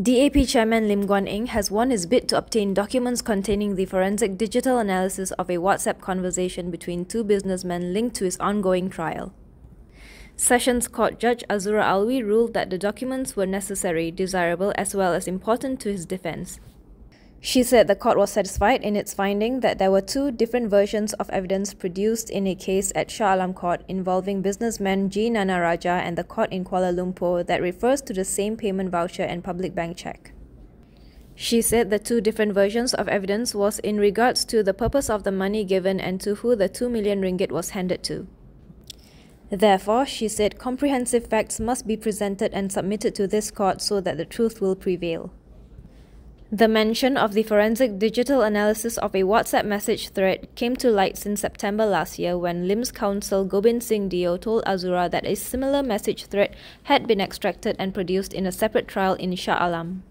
DAP Chairman Lim Guan Eng has won his bid to obtain documents containing the forensic digital analysis of a WhatsApp conversation between two businessmen linked to his ongoing trial. Sessions Court Judge Azura Alwi ruled that the documents were necessary, desirable, as well as important to his defense. She said the court was satisfied in its finding that there were two different versions of evidence produced in a case at Shah Alam Court involving businessman G. Gnanaraja and the court in Kuala Lumpur that refers to the same payment voucher and public bank check. She said the two different versions of evidence was in regards to the purpose of the money given and to who the 2 million ringgit was handed to. Therefore, she said comprehensive facts must be presented and submitted to this court so that the truth will prevail. The mention of the forensic digital analysis of a WhatsApp message thread came to light since September last year when Lim's counsel Gobind Singh Deo told Azura that a similar message thread had been extracted and produced in a separate trial in Shah Alam.